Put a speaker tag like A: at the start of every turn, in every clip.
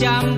A: jam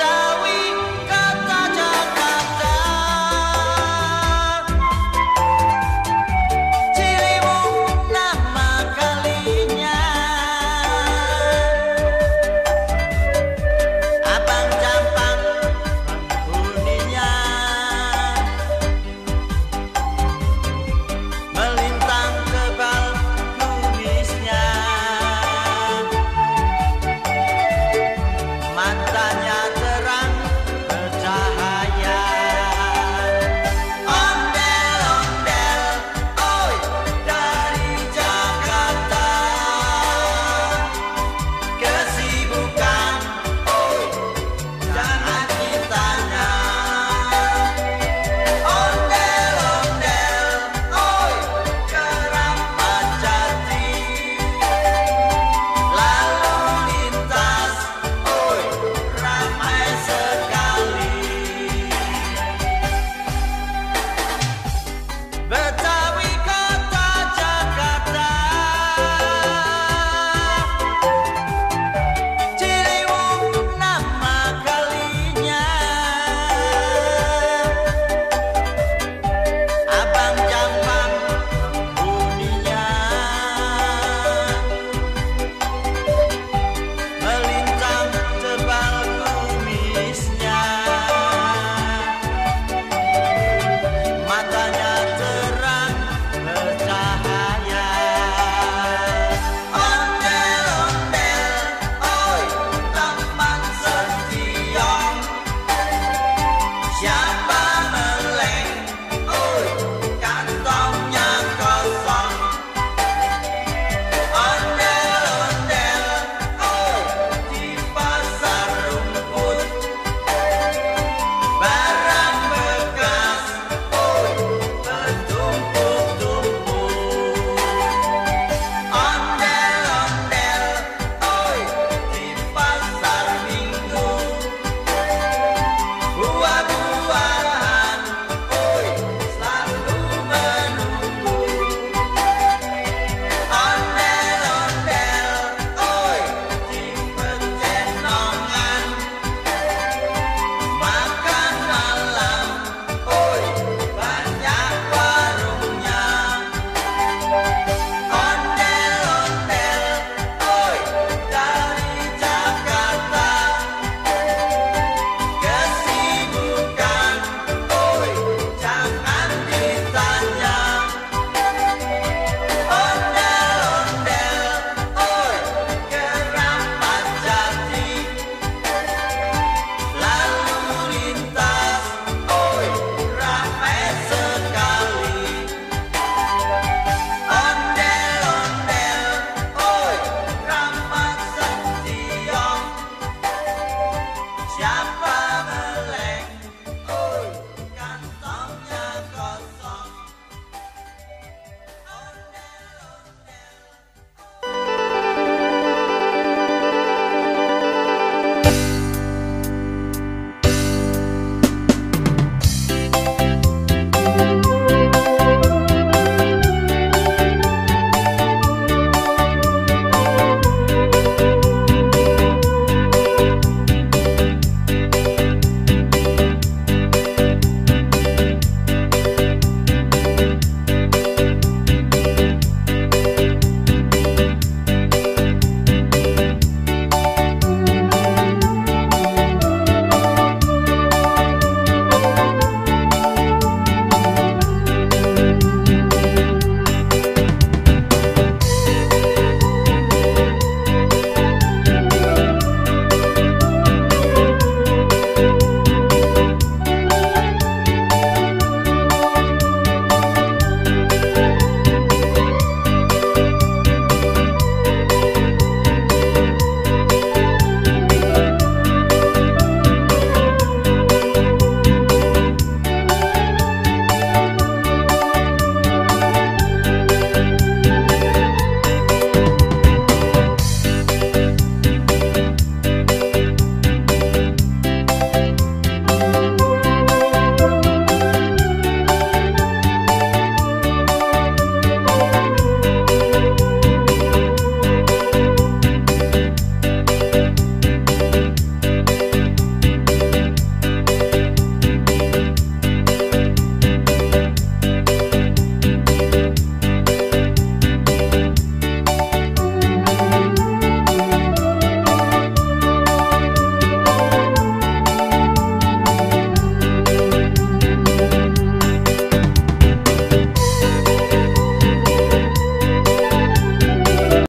A: are we?